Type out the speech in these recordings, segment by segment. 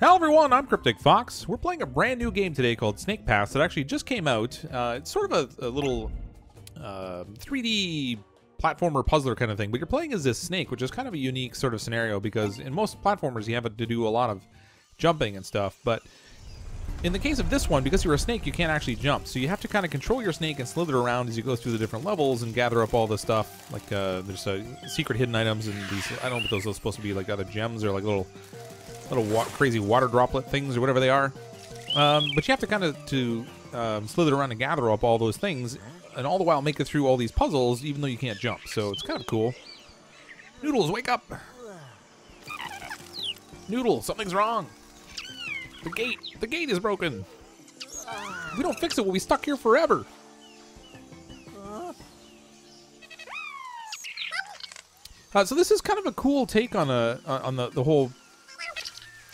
Hello everyone, I'm Cryptic Fox. We're playing a brand new game today called Snake Pass that actually just came out. Uh, it's sort of a, a little uh, 3D platformer puzzler kind of thing, but you're playing as this snake, which is kind of a unique sort of scenario because in most platformers you have to do a lot of jumping and stuff, but in the case of this one, because you're a snake, you can't actually jump, so you have to kind of control your snake and slither around as you go through the different levels and gather up all the stuff. Like uh, there's uh, secret hidden items and these. I don't know what those are supposed to be, like other gems or like little little wa crazy water droplet things or whatever they are. Um, but you have to kind of to um, slither around and gather up all those things, and all the while make it through all these puzzles, even though you can't jump. So it's kind of cool. Noodles, wake up! Noodle, something's wrong. The gate, the gate is broken. If we don't fix it, we'll be stuck here forever. Uh, so this is kind of a cool take on a on the the whole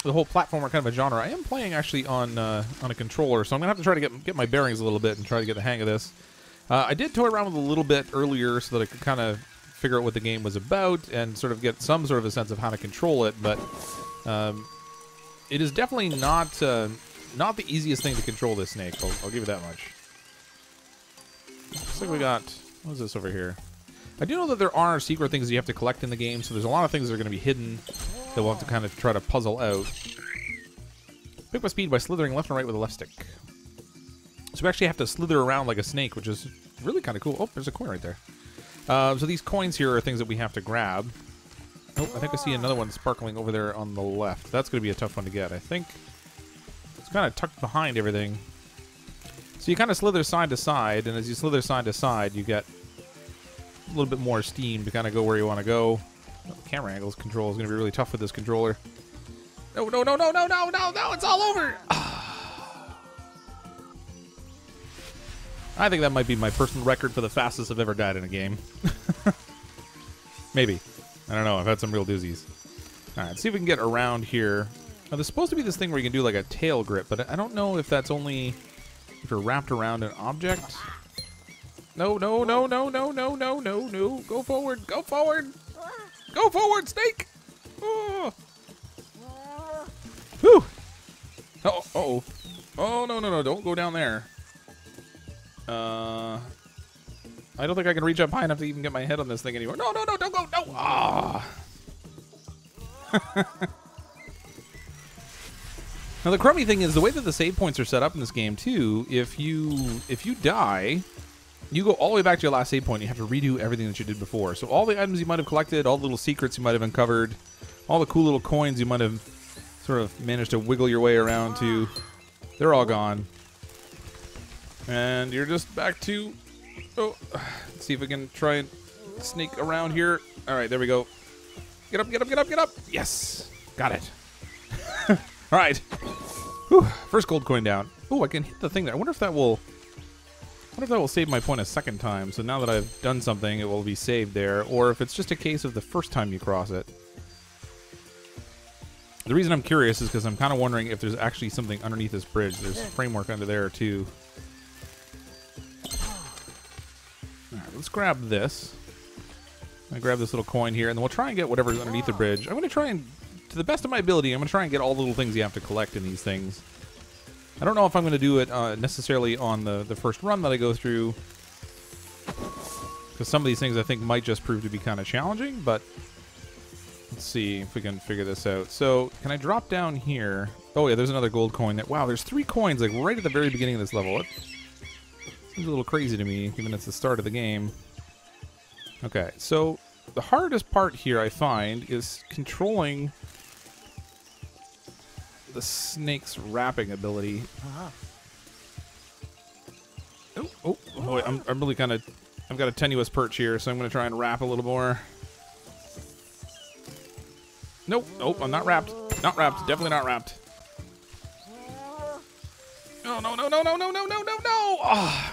the whole platformer kind of a genre. I am playing actually on uh, on a controller, so I'm gonna have to try to get get my bearings a little bit and try to get the hang of this. Uh, I did toy around with a little bit earlier so that I could kind of figure out what the game was about and sort of get some sort of a sense of how to control it, but um, it is definitely not uh, not the easiest thing to control this snake. I'll, I'll give you that much. Looks like we got what is this over here? I do know that there are secret things you have to collect in the game, so there's a lot of things that are going to be hidden that we'll have to kind of try to puzzle out. Pick my speed by slithering left and right with the left stick. So we actually have to slither around like a snake, which is really kind of cool. Oh, there's a coin right there. Uh, so these coins here are things that we have to grab. Oh, I think I see another one sparkling over there on the left. That's going to be a tough one to get, I think. It's kind of tucked behind everything. So you kind of slither side to side, and as you slither side to side, you get a little bit more steam to kind of go where you want to go. Oh, camera angles control is going to be really tough with this controller. No, no, no, no, no, no, no, no, it's all over. I think that might be my personal record for the fastest I've ever died in a game. Maybe. I don't know. I've had some real doozies. All right, see if we can get around here. Now, there's supposed to be this thing where you can do like a tail grip, but I don't know if that's only if you're wrapped around an object. No, no, no, no, no, no, no, no, no. Go forward. Go forward. Go forward, snake. Oh. Whew. Oh, uh oh. Oh, no, no, no. Don't go down there. Uh, I don't think I can reach up high enough to even get my head on this thing anymore. No, no, no, don't go. No. Ah. now the crummy thing is the way that the save points are set up in this game too. If you if you die, you go all the way back to your last save point. You have to redo everything that you did before. So all the items you might have collected, all the little secrets you might have uncovered, all the cool little coins you might have sort of managed to wiggle your way around to, they're all gone. And you're just back to, oh, let's see if we can try and sneak around here. All right, there we go. Get up, get up, get up, get up. Yes, got it. all right. Whew. First gold coin down. Oh, I can hit the thing there. I wonder if that will what if that will save my point a second time? So now that I've done something, it will be saved there. Or if it's just a case of the first time you cross it. The reason I'm curious is because I'm kind of wondering if there's actually something underneath this bridge. There's framework under there, too. Alright, let's grab this. I grab this little coin here, and then we'll try and get whatever's underneath the bridge. I'm going to try and, to the best of my ability, I'm going to try and get all the little things you have to collect in these things. I don't know if I'm going to do it uh, necessarily on the, the first run that I go through. Because some of these things I think might just prove to be kind of challenging, but let's see if we can figure this out. So, can I drop down here? Oh yeah, there's another gold coin. That Wow, there's three coins like right at the very beginning of this level. It seems a little crazy to me, given it's the start of the game. Okay, so the hardest part here I find is controlling the snake's wrapping ability. Uh-huh. Oh, oh, oh wait, I'm, I'm really kind of, I've got a tenuous perch here, so I'm going to try and wrap a little more. Nope, nope, I'm not wrapped. Not wrapped, definitely not wrapped. No, no, no, no, no, no, no, no, no, no! Oh.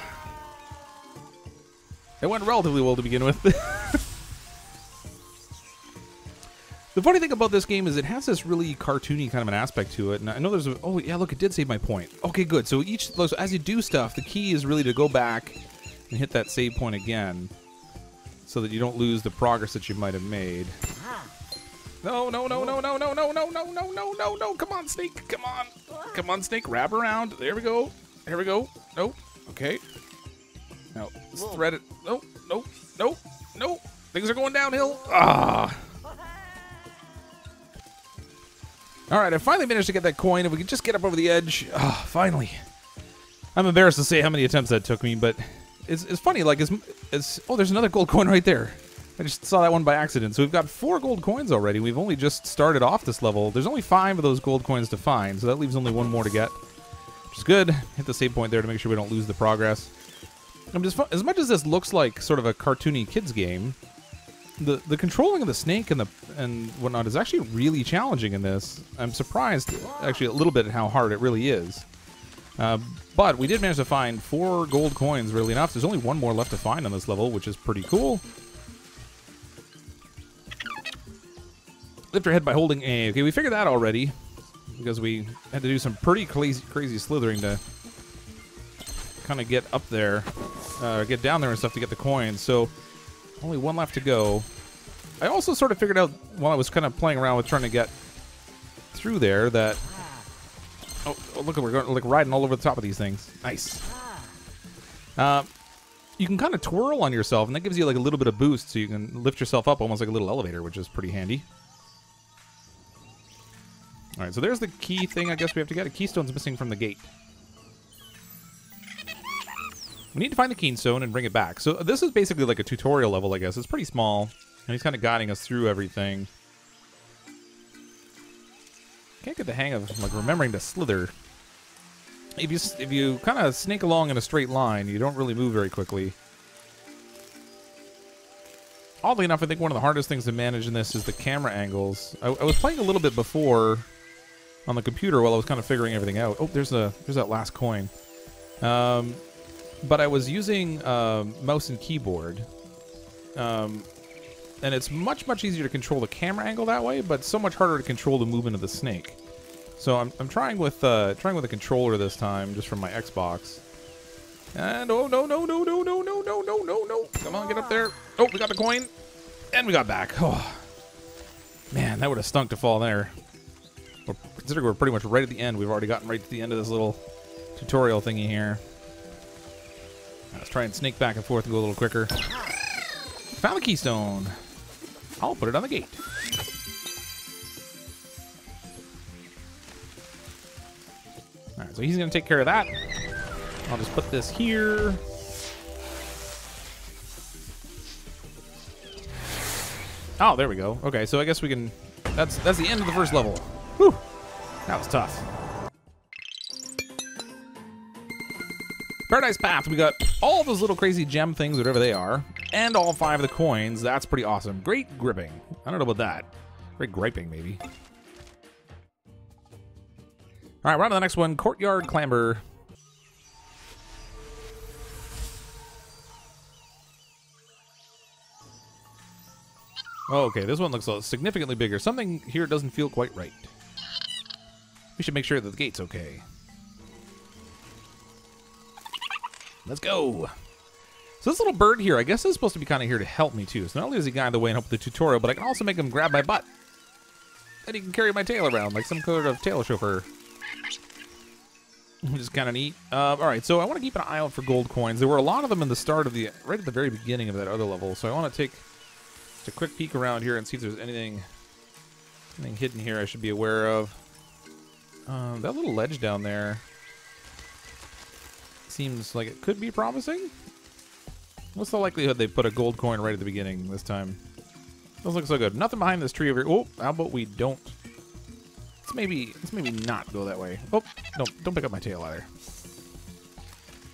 It went relatively well to begin with. The funny thing about this game is it has this really cartoony kind of an aspect to it, and I know there's a, oh yeah, look, it did save my point. Okay, good. So each, so as you do stuff, the key is really to go back and hit that save point again, so that you don't lose the progress that you might have made. No, no, no, no, no, no, no, no, no, no, no, no, no. Come on, snake. Come on. Come on, snake. Wrap around. There we go. There we go. Nope. Okay. Now, let's thread it. Nope. Nope. Nope. Nope. Things are going downhill. Ah. All right, I finally managed to get that coin. If we could just get up over the edge. Ah, finally. I'm embarrassed to say how many attempts that took me, but it's, it's funny. Like, it's, it's oh, there's another gold coin right there. I just saw that one by accident. So we've got four gold coins already. We've only just started off this level. There's only five of those gold coins to find, so that leaves only one more to get, which is good. Hit the save point there to make sure we don't lose the progress. I'm just as much as this looks like sort of a cartoony kids game, the the controlling of the snake and the and whatnot is actually really challenging in this. I'm surprised actually a little bit at how hard it really is. Uh, but we did manage to find four gold coins, really enough. There's only one more left to find on this level, which is pretty cool. Lift your head by holding A. Okay, we figured that already because we had to do some pretty crazy, crazy slithering to kind of get up there, uh, get down there and stuff to get the coins. So only one left to go. I also sort of figured out while I was kind of playing around with trying to get through there that oh, oh look we're going like riding all over the top of these things. Nice. Uh, you can kind of twirl on yourself, and that gives you like a little bit of boost, so you can lift yourself up almost like a little elevator, which is pretty handy. All right, so there's the key thing I guess we have to get. A keystone's missing from the gate. We need to find the keystone and bring it back. So this is basically like a tutorial level, I guess. It's pretty small, and he's kind of guiding us through everything. Can't get the hang of like remembering to slither. If you if you kind of snake along in a straight line, you don't really move very quickly. Oddly enough, I think one of the hardest things to manage in this is the camera angles. I, I was playing a little bit before on the computer while I was kind of figuring everything out. Oh, there's a there's that last coin. Um, but I was using um, mouse and keyboard, um, and it's much much easier to control the camera angle that way, but so much harder to control the movement of the snake. So I'm, I'm trying with uh, trying with a controller this time, just from my Xbox. And oh no no no no no no no no no no! Come on, get up there! Oh, we got the coin, and we got back. Oh, man, that would have stunk to fall there. Considering we're pretty much right at the end, we've already gotten right to the end of this little tutorial thingy here. Let's try and sneak back and forth and go a little quicker. Found the keystone. I'll put it on the gate. Alright, so he's going to take care of that. I'll just put this here. Oh, there we go. Okay, so I guess we can... That's that's the end of the first level. Whew. That was tough. Paradise Path, we got all those little crazy gem things, whatever they are, and all five of the coins. That's pretty awesome. Great gripping. I don't know about that. Great griping, maybe. All right, we're on to the next one. Courtyard Clamber. Oh, okay, this one looks significantly bigger. Something here doesn't feel quite right. We should make sure that the gate's okay. Let's go. So this little bird here, I guess is supposed to be kind of here to help me too. So not only is he guide the way and help with the tutorial, but I can also make him grab my butt. And he can carry my tail around like some kind of tail chauffeur. Which is kind of neat. Uh, all right, so I want to keep an eye out for gold coins. There were a lot of them in the start of the, right at the very beginning of that other level. So I want to take just a quick peek around here and see if there's anything, anything hidden here I should be aware of. Um, that little ledge down there seems like it could be promising. What's the likelihood they put a gold coin right at the beginning this time? Doesn't look so good. Nothing behind this tree over here. Oh, how about we don't? Let's maybe let's maybe not go that way. Oh, no, don't pick up my tail either.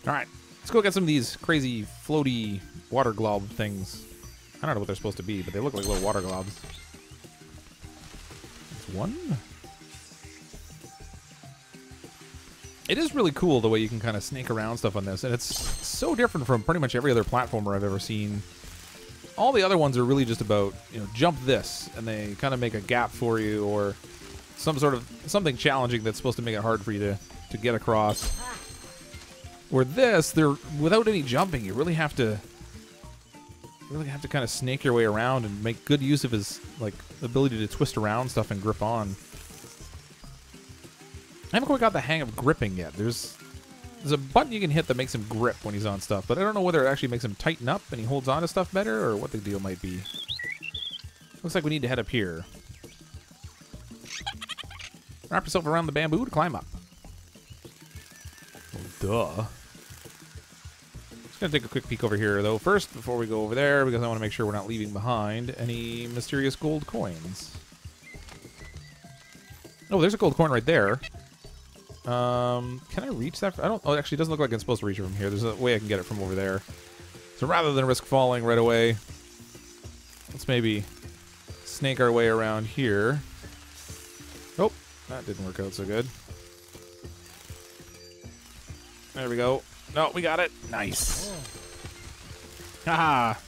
All right, let's go get some of these crazy floaty water glob things. I don't know what they're supposed to be, but they look like little water globs. There's one. It is really cool the way you can kind of snake around stuff on this, and it's so different from pretty much every other platformer I've ever seen. All the other ones are really just about, you know, jump this, and they kind of make a gap for you, or some sort of something challenging that's supposed to make it hard for you to, to get across. Where this, they're without any jumping, you really have to really have to kind of snake your way around and make good use of his like ability to twist around stuff and grip on. I haven't quite got the hang of gripping yet. There's there's a button you can hit that makes him grip when he's on stuff, but I don't know whether it actually makes him tighten up and he holds on to stuff better or what the deal might be. Looks like we need to head up here. Wrap yourself around the bamboo to climb up. Well, duh. Just gonna take a quick peek over here though first before we go over there because I want to make sure we're not leaving behind any mysterious gold coins. Oh, there's a gold coin right there. Um, can I reach that? I don't. Oh, actually, it doesn't look like I'm supposed to reach it from here. There's a way I can get it from over there. So rather than risk falling right away, let's maybe snake our way around here. Oh, that didn't work out so good. There we go. No, we got it. Nice. Haha.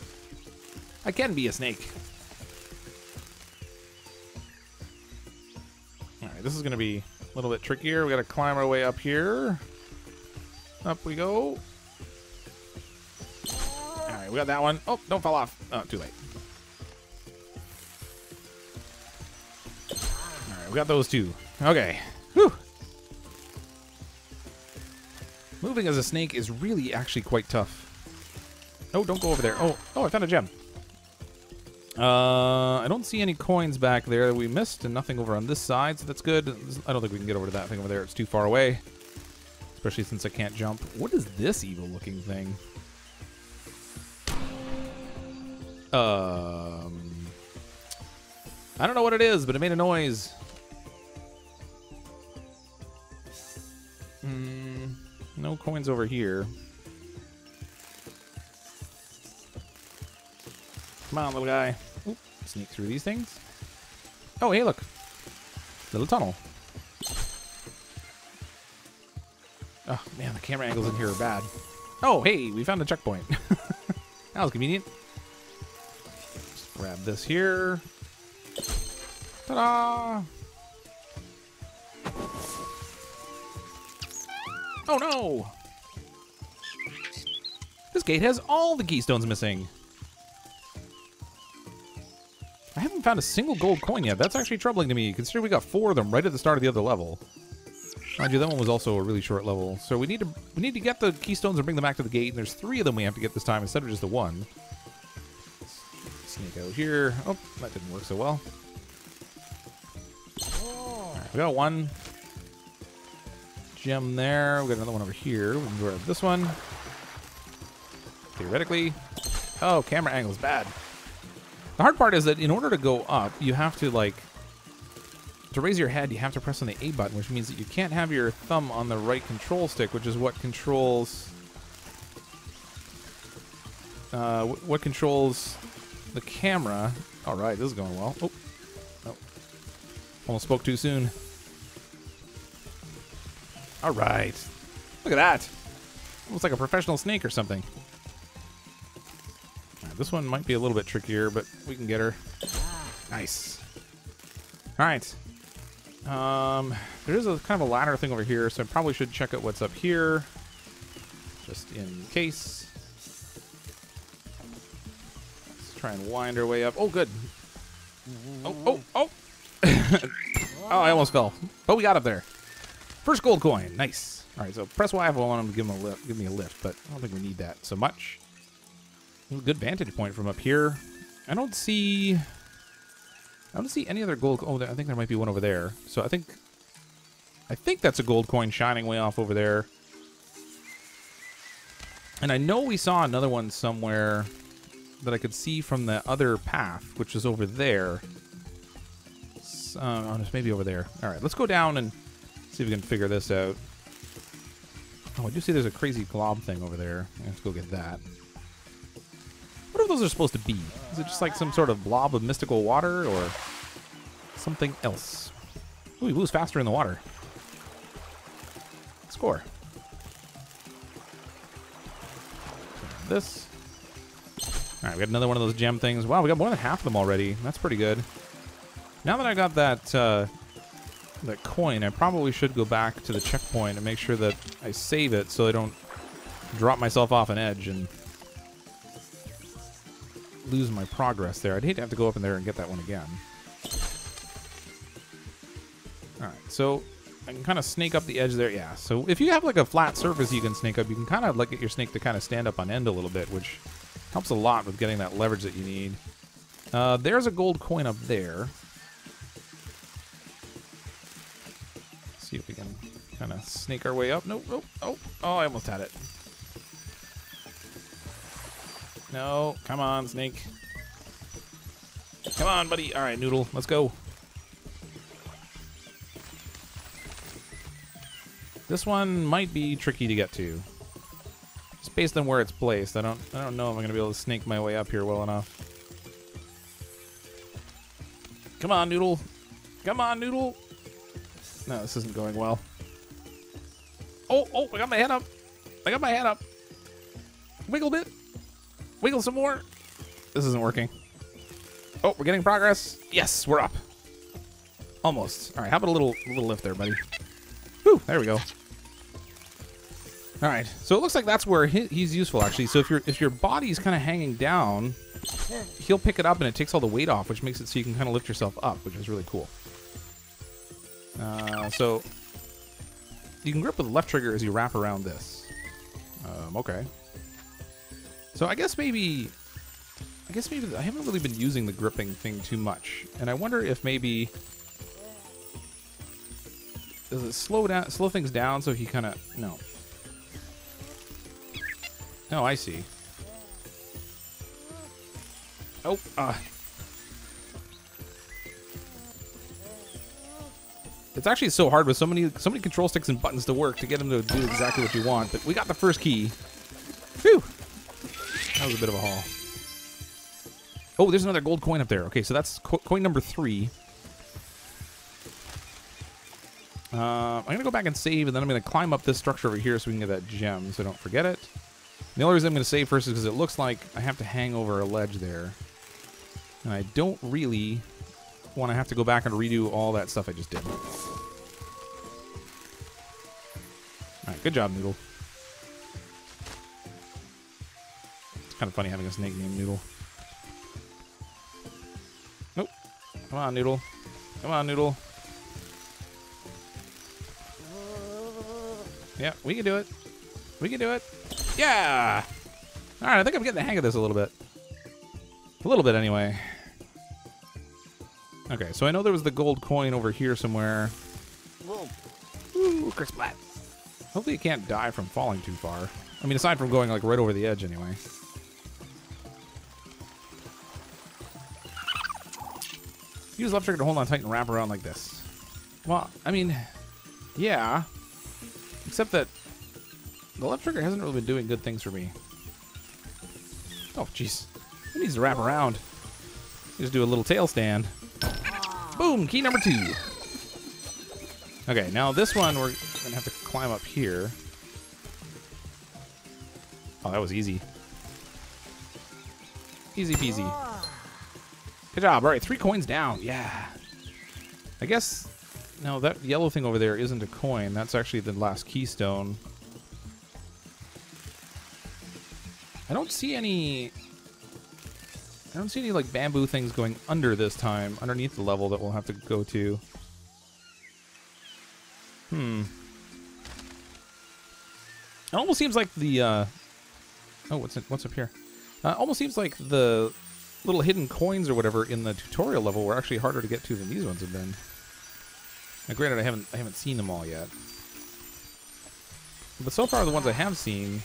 I can be a snake. Alright, this is going to be a little bit trickier. We got to climb our way up here. Up we go. Alright, we got that one. Oh, don't fall off. Oh, too late. Alright, we got those two. Okay. Whew. Moving as a snake is really actually quite tough. Oh, don't go over there. Oh, oh, I found a gem. Uh, I don't see any coins back there that we missed, and nothing over on this side, so that's good. I don't think we can get over to that thing over there. It's too far away, especially since I can't jump. What is this evil-looking thing? Um, I don't know what it is, but it made a noise. Hmm, no coins over here. Come on, little guy. Sneak through these things. Oh, hey, look. Little tunnel. Oh, man, the camera angles in here are bad. Oh, hey, we found a checkpoint. that was convenient. Just grab this here. Ta-da! Oh, no! This gate has all the keystones missing. Haven't found a single gold coin yet. That's actually troubling to me, considering we got four of them right at the start of the other level. Mind you, that one was also a really short level. So we need to we need to get the keystones and bring them back to the gate. And there's three of them we have to get this time instead of just the one. Sneak out here. Oh, that didn't work so well. Right, we got one gem there. We got another one over here. We can grab this one. Theoretically. Oh, camera angle is bad. The hard part is that in order to go up, you have to like to raise your head, you have to press on the A button, which means that you can't have your thumb on the right control stick, which is what controls uh, what controls the camera. All right, this is going well. Oh, oh. almost spoke too soon. All right, look at that. Looks like a professional snake or something. This one might be a little bit trickier, but we can get her. Nice. All right. Um, there is a kind of a ladder thing over here, so I probably should check out what's up here, just in case. Let's try and wind our way up. Oh, good. Oh, oh, oh! oh, I almost fell. But we got up there. First gold coin. Nice. All right, so press Y if I want him to give him a lift, give me a lift, but I don't think we need that so much. Good vantage point from up here. I don't see I don't see any other gold. Oh, I think there might be one over there. So I think, I think that's a gold coin shining way off over there. And I know we saw another one somewhere that I could see from the other path, which is over there. So, uh, oh, maybe over there. All right, let's go down and see if we can figure this out. Oh, I do see there's a crazy glob thing over there. Let's go get that. Those are supposed to be? Is it just like some sort of blob of mystical water or something else? Ooh, he moves faster in the water. Score. This. All right, we got another one of those gem things. Wow, we got more than half of them already. That's pretty good. Now that I got that uh, that coin, I probably should go back to the checkpoint and make sure that I save it so I don't drop myself off an edge and lose my progress there. I'd hate to have to go up in there and get that one again. Alright, so I can kind of snake up the edge there. Yeah, so if you have like a flat surface you can snake up, you can kind of like get your snake to kind of stand up on end a little bit, which helps a lot with getting that leverage that you need. Uh, there's a gold coin up there. Let's see if we can kind of snake our way up. Nope, nope, oh, oh, I almost had it. No, come on, snake. Come on, buddy. All right, Noodle, let's go. This one might be tricky to get to. Just based on where it's placed, I don't I don't know if I'm gonna be able to snake my way up here well enough. Come on, Noodle. Come on, Noodle. No, this isn't going well. Oh, oh, I got my head up. I got my head up. Wiggle bit. Wiggle some more. This isn't working. Oh, we're getting progress. Yes, we're up. Almost. All right, how about a little little lift there, buddy? Whew, there we go. All right, so it looks like that's where he, he's useful actually. So if your if your body's kind of hanging down, he'll pick it up and it takes all the weight off, which makes it so you can kind of lift yourself up, which is really cool. Uh, so you can grip with the left trigger as you wrap around this. Um, okay. So I guess maybe, I guess maybe I haven't really been using the gripping thing too much, and I wonder if maybe does it slow down, slow things down so he kind of no. Oh, I see. Oh, uh. It's actually so hard with so many so many control sticks and buttons to work to get him to do exactly what you want. But we got the first key. Phew! That was a bit of a haul. Oh, there's another gold coin up there. Okay, so that's co coin number three. Uh, I'm going to go back and save, and then I'm going to climb up this structure over here so we can get that gem, so don't forget it. The only reason I'm going to save first is because it looks like I have to hang over a ledge there. And I don't really want to have to go back and redo all that stuff I just did. Alright, good job, Noodle. Kind of funny having a snake named Noodle. Nope. Come on, Noodle. Come on, Noodle. Yeah, we can do it. We can do it. Yeah! Alright, I think I'm getting the hang of this a little bit. A little bit, anyway. Okay, so I know there was the gold coin over here somewhere. Whoa. Ooh, Chris. Hopefully you can't die from falling too far. I mean, aside from going, like, right over the edge, anyway. Use left trigger to hold on tight and wrap around like this. Well, I mean, yeah. Except that the left trigger hasn't really been doing good things for me. Oh, jeez. It needs to wrap around. Just do a little tail stand. Boom! Key number two. Okay, now this one we're gonna have to climb up here. Oh, that was easy. Easy peasy. Good job. All right, three coins down. Yeah. I guess no, that yellow thing over there isn't a coin. That's actually the last keystone. I don't see any... I don't see any, like, bamboo things going under this time, underneath the level that we'll have to go to. Hmm. It almost seems like the, uh... Oh, what's, it, what's up here? Uh, almost seems like the little hidden coins or whatever in the tutorial level were actually harder to get to than these ones have been. Now, granted, I haven't I haven't seen them all yet, but so far the ones I have seen,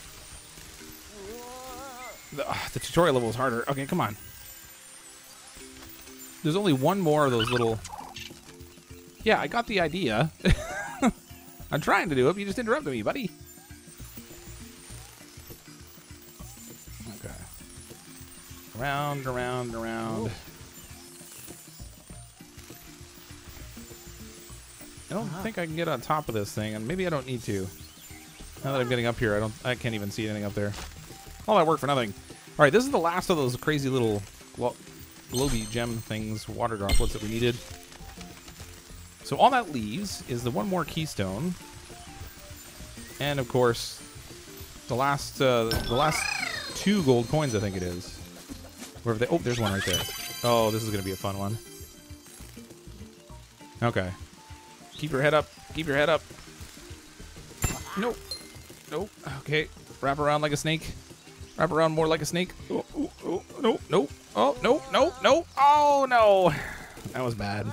the, uh, the tutorial level is harder. Okay, come on. There's only one more of those little. Yeah, I got the idea. I'm trying to do it. but You just interrupted me, buddy. Around, around, around. I don't uh -huh. think I can get on top of this thing, and maybe I don't need to. Now that I'm getting up here, I don't. I can't even see anything up there. All that work for nothing. All right, this is the last of those crazy little globy gem things, water droplets that we needed. So all that leaves is the one more keystone, and of course, the last uh, the last two gold coins. I think it is. Wherever they. Oh, there's one right there. Oh, this is gonna be a fun one. Okay. Keep your head up. Keep your head up. Nope. Nope. Okay. Wrap around like a snake. Wrap around more like a snake. Oh, oh, oh, no, no. Oh, no, no, no. Oh, no. That was bad.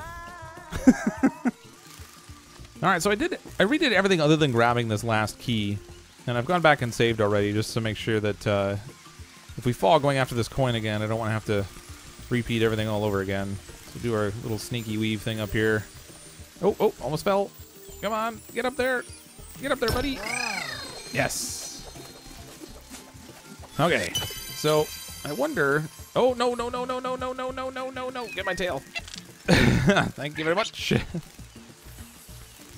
All right, so I did. I redid everything other than grabbing this last key, and I've gone back and saved already just to make sure that uh, if we fall going after this coin again, I don't want to have to repeat everything all over again. So do our little sneaky weave thing up here. Oh, oh, almost fell. Come on, get up there. Get up there, buddy. Yes. Okay, so I wonder. Oh no no no no no no no no no no no! Get my tail. Thank you very much.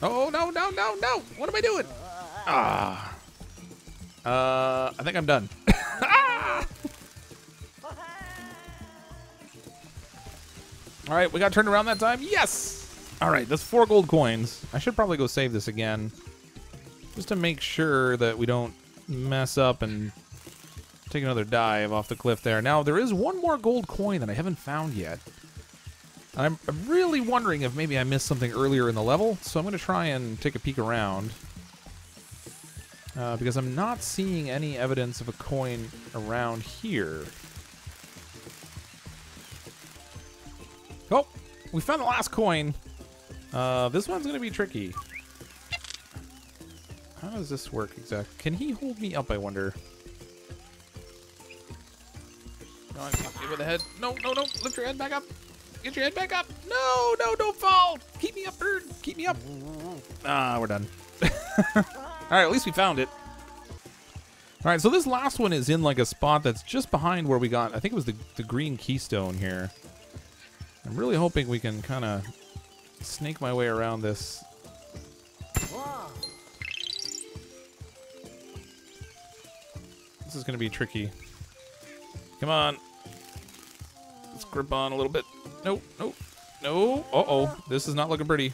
Oh, no, no, no, no. What am I doing? Ah. Uh, I think I'm done. All right, we got turned around that time. Yes. All right, that's four gold coins. I should probably go save this again. Just to make sure that we don't mess up and take another dive off the cliff there. Now, there is one more gold coin that I haven't found yet. I'm, I'm really wondering if maybe I missed something earlier in the level, so I'm going to try and take a peek around. Uh, because I'm not seeing any evidence of a coin around here. Oh, we found the last coin. Uh, this one's going to be tricky. How does this work exactly? Can he hold me up, I wonder? No, I'm with the head. No, no, no. Lift your head back up. Get your head back up. No, no, don't fall. Keep me up, bird. Keep me up. Ah, we're done. All right, at least we found it. All right, so this last one is in like a spot that's just behind where we got, I think it was the, the green keystone here. I'm really hoping we can kind of snake my way around this. This is going to be tricky. Come on. Let's grip on a little bit. Nope, nope, no. Uh-oh, this is not looking pretty.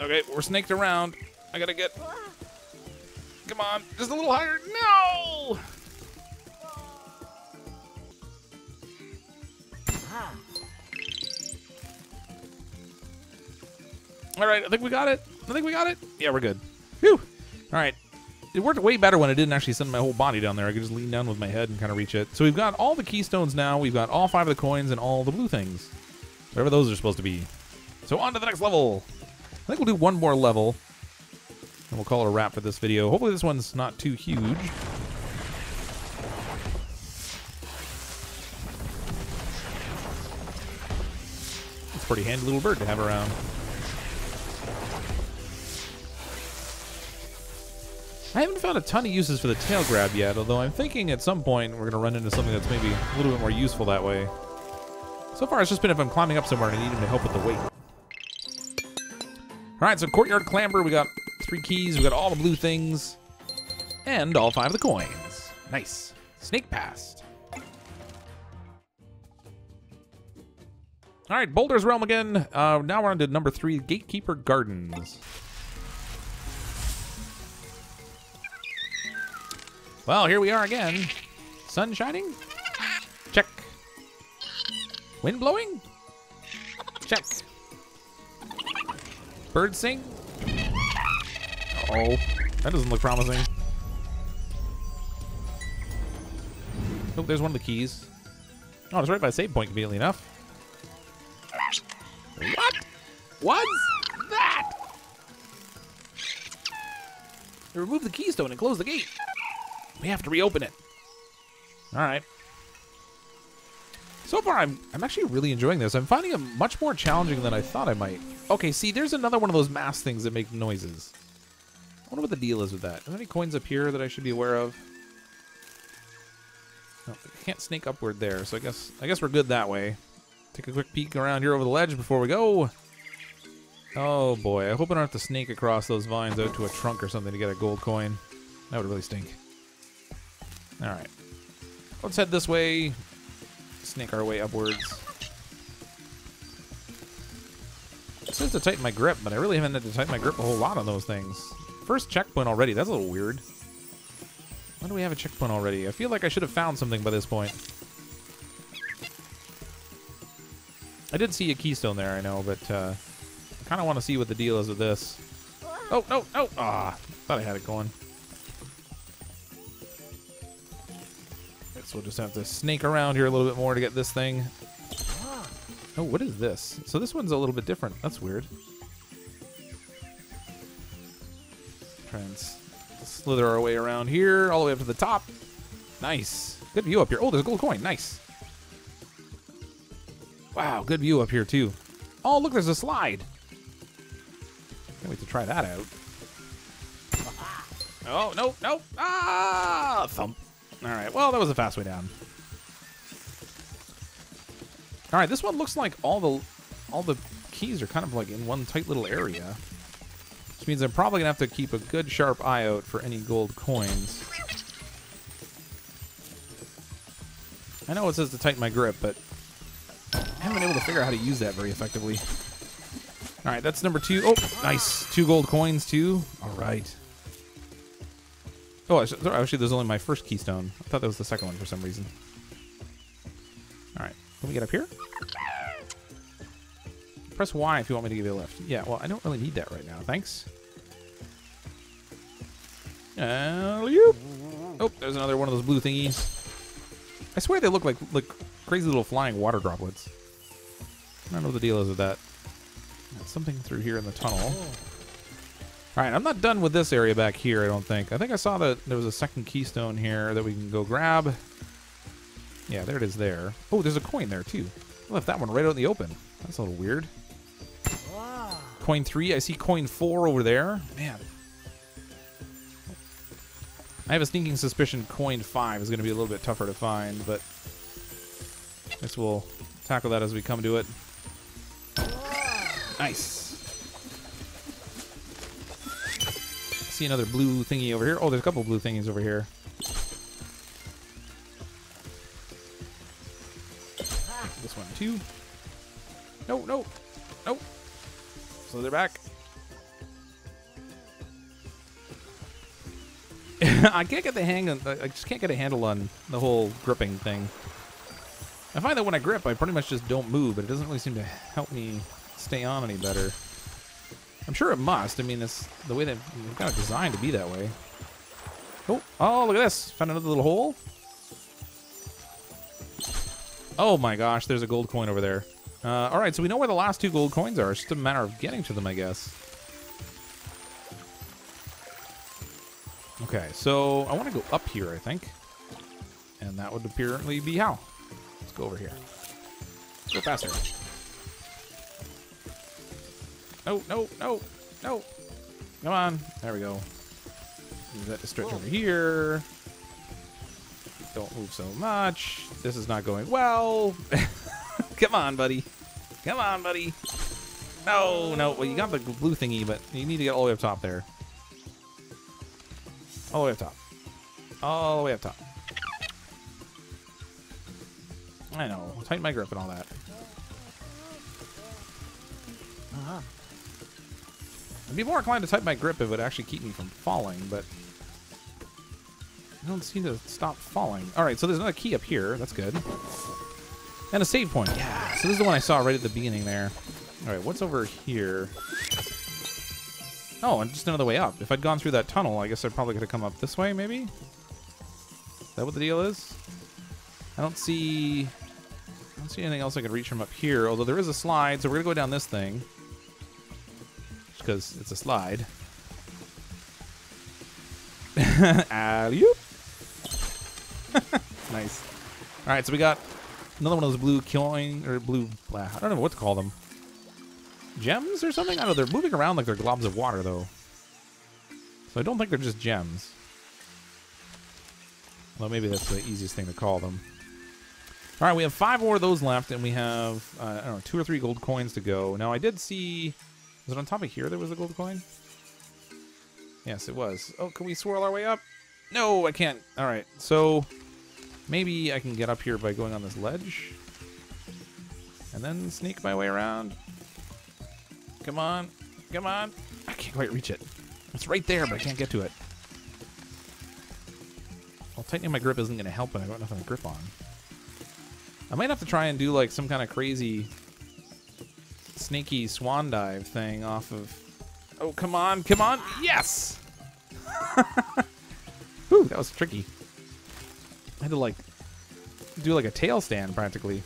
Okay, we're snaked around. I gotta get... Come on, just a little higher. No! All right, I think we got it. I think we got it. Yeah, we're good. Whew. All right, it worked way better when I didn't actually send my whole body down there. I could just lean down with my head and kind of reach it. So we've got all the keystones now. We've got all five of the coins and all the blue things. Whatever those are supposed to be. So on to the next level. I think we'll do one more level. And we'll call it a wrap for this video. Hopefully this one's not too huge. Pretty handy little bird to have around. I haven't found a ton of uses for the tail grab yet, although I'm thinking at some point we're going to run into something that's maybe a little bit more useful that way. So far, it's just been if I'm climbing up somewhere and I need him to help with the weight. All right, so Courtyard Clamber, we got three keys, we got all the blue things, and all five of the coins. Nice. Snake Pass. All right, Boulder's Realm again. Uh, now we're on to number three, Gatekeeper Gardens. Well, here we are again. Sun shining? Check. Wind blowing? Check. Bird sing? Uh oh, that doesn't look promising. Oh, there's one of the keys. Oh, it's right by save point, conveniently enough. What's that? They removed the keystone and closed the gate. We have to reopen it. All right. So far, I'm I'm actually really enjoying this. I'm finding it much more challenging than I thought I might. Okay, see, there's another one of those mass things that make noises. I wonder what the deal is with that. Are there any coins up here that I should be aware of? No, I can't snake upward there, so I guess I guess we're good that way. Take a quick peek around here over the ledge before we go. Oh boy, I hope I don't have to sneak across those vines out to a trunk or something to get a gold coin. That would really stink. All right. Let's head this way. Snake our way upwards. It says to tighten my grip, but I really haven't had to tighten my grip a whole lot on those things. First checkpoint already. That's a little weird. When do we have a checkpoint already? I feel like I should have found something by this point. I did see a keystone there, I know, but uh, kind of want to see what the deal is with this. Oh, no, no! Ah, thought I had it going. Guess we'll just have to snake around here a little bit more to get this thing. Oh, what is this? So this one's a little bit different. That's weird. Try and slither our way around here, all the way up to the top. Nice. Good view up here. Oh, there's a gold coin. Nice. Wow, good view up here, too. Oh, look, there's a slide. Can't wait to try that out. Oh, no, no. Ah, thump. All right, well, that was a fast way down. All right, this one looks like all the all the keys are kind of like in one tight little area. Which means I'm probably to have to keep a good sharp eye out for any gold coins. I know it says to tighten my grip, but I haven't been able to figure out how to use that very effectively. All right, that's number two. Oh, nice. Two gold coins, too. All right. Oh, actually, there's only my first keystone. I thought that was the second one for some reason. All right. Can we get up here? Press Y if you want me to give you a lift. Yeah, well, I don't really need that right now. Thanks. Oh, there's another one of those blue thingies. I swear they look like like crazy little flying water droplets. I don't know what the deal is with that. Something through here in the tunnel. Oh. All right, I'm not done with this area back here, I don't think. I think I saw that there was a second keystone here that we can go grab. Yeah, there it is there. Oh, there's a coin there, too. I left that one right out in the open. That's a little weird. Coin 3. I see coin 4 over there. Man. I have a sneaking suspicion coin 5 is going to be a little bit tougher to find, but I guess we'll tackle that as we come to it. Nice. see another blue thingy over here. Oh, there's a couple blue thingies over here. This one too. No, no, no. So they're back. I can't get the hang of. I just can't get a handle on the whole gripping thing. I find that when I grip, I pretty much just don't move, but it doesn't really seem to help me stay on any better. I'm sure it must. I mean, it's the way that it's kind of designed to be that way. Oh, oh, look at this. Found another little hole. Oh my gosh, there's a gold coin over there. Uh, all right, so we know where the last two gold coins are. It's just a matter of getting to them, I guess. Okay, so I want to go up here, I think. And that would apparently be how. Let's go over here. Go faster. No, no, no, no. Come on. There we go. Use that to stretch over here. Don't move so much. This is not going well. Come on, buddy. Come on, buddy. No, no. Well, you got the blue thingy, but you need to get all the way up top there. All the way up top. All the way up top. I know. Tighten my grip and all that. Uh -huh. I'd be more inclined to tighten my grip if it would actually keep me from falling, but I don't seem to stop falling. All right, so there's another key up here. That's good. And a save point. Yeah. So this is the one I saw right at the beginning there. All right, what's over here? Oh, and just another way up. If I'd gone through that tunnel, I guess I probably could have come up this way, maybe? Is that what the deal is? I don't see... I don't see anything else I could reach from up here, although there is a slide, so we're going to go down this thing. Because it's a slide. Alley-oop! nice. All right, so we got another one of those blue killing or blue. Blah, I don't know what to call them. Gems or something? I don't know. They're moving around like they're globs of water, though. So I don't think they're just gems. Well, maybe that's the easiest thing to call them. All right, we have five more of those left, and we have uh, I don't know two or three gold coins to go. Now I did see. Was it on top of here? There was a gold coin. Yes, it was. Oh, can we swirl our way up? No, I can't. All right, so maybe I can get up here by going on this ledge, and then sneak my way around. Come on, come on! I can't quite reach it. It's right there, but I can't get to it. Well, tightening my grip isn't going to help when I've got nothing to grip on. I might have to try and do like some kind of crazy snaky swan dive thing off of... Oh, come on, come on. Yes! Whew, that was tricky. I had to like do like a tail stand practically.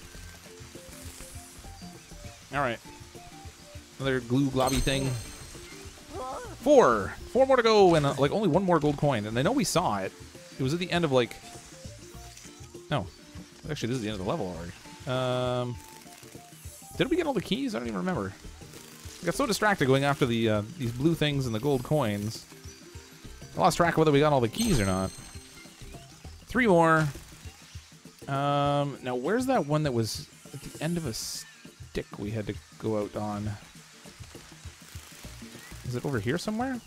All right. Another glue globby thing. Four. Four more to go and uh, like only one more gold coin. And I know we saw it. It was at the end of like... No. Actually, this is the end of the level already. Um, did we get all the keys? I don't even remember. I got so distracted going after the uh, these blue things and the gold coins. I lost track of whether we got all the keys or not. Three more. Um, now, where's that one that was at the end of a stick we had to go out on? Is it over here somewhere?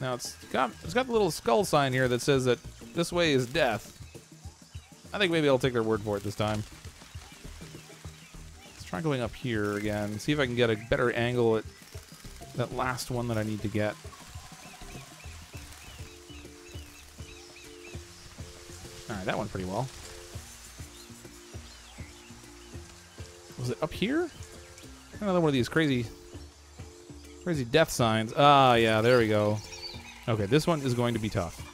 Now it's got it's got the little skull sign here that says that this way is death. I think maybe I'll take their word for it this time. Try going up here again. See if I can get a better angle at that last one that I need to get. Alright, that went pretty well. Was it up here? Another one of these crazy, crazy death signs. Ah, yeah, there we go. Okay, this one is going to be tough.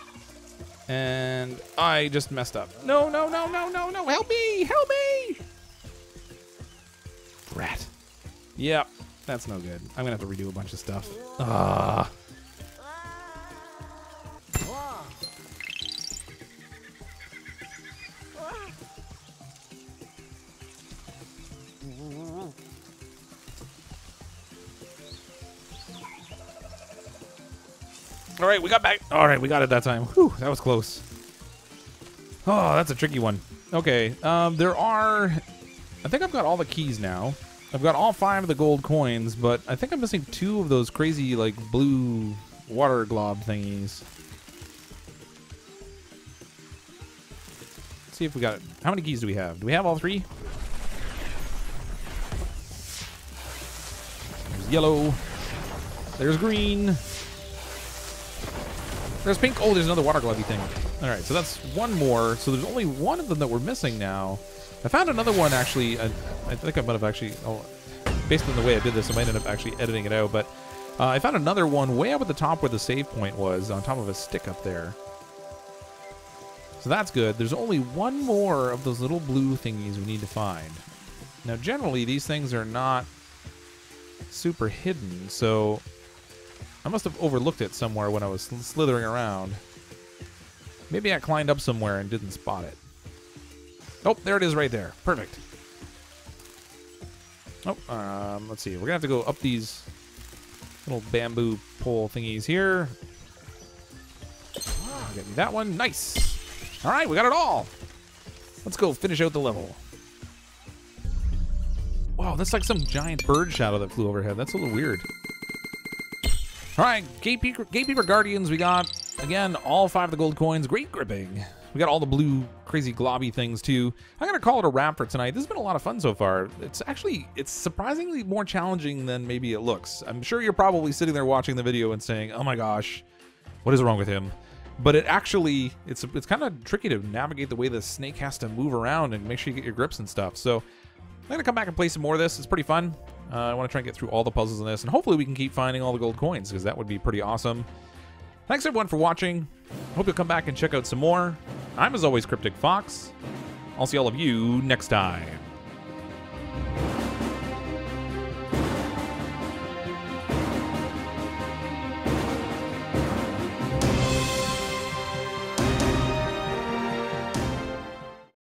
And I just messed up. No, no, no, no, no, no. Help me! Help me! Yep, that's no good. I'm to have to redo a bunch of stuff. Ah. All right, we got back. All right, we got it that time. Whew, that was close. Oh, that's a tricky one. Okay, um, there are... I think I've got all the keys now. I've got all five of the gold coins, but I think I'm missing two of those crazy, like, blue water glob thingies. Let's see if we got. How many keys do we have? Do we have all three? There's yellow. There's green. There's pink. Oh, there's another water glovey thing. All right, so that's one more. So there's only one of them that we're missing now. I found another one actually. I, I think I might have actually, oh, based on the way I did this, I might end up actually editing it out. But uh, I found another one way up at the top where the save point was, on top of a stick up there. So that's good. There's only one more of those little blue thingies we need to find. Now, generally, these things are not super hidden, so I must have overlooked it somewhere when I was slithering around. Maybe I climbed up somewhere and didn't spot it. Oh, there it is right there. Perfect. Oh, um, let's see. We're going to have to go up these little bamboo pole thingies here. Get me that one. Nice. All right, we got it all. Let's go finish out the level. Wow, that's like some giant bird shadow that flew overhead. That's a little weird. All right, Gatekeeper, Gatekeeper Gardens, we got, again, all five of the gold coins. Great gripping. We got all the blue, crazy globby things, too. I'm to call it a wrap for tonight. This has been a lot of fun so far. It's actually, it's surprisingly more challenging than maybe it looks. I'm sure you're probably sitting there watching the video and saying, oh my gosh, what is wrong with him? But it actually, it's it's kind of tricky to navigate the way the snake has to move around and make sure you get your grips and stuff. So I'm to come back and play some more of this. It's pretty fun. Uh, I want to try and get through all the puzzles in this, and hopefully we can keep finding all the gold coins, because that would be pretty awesome. Thanks everyone for watching. Hope you'll come back and check out some more. I'm as always Cryptic Fox. I'll see all of you next time.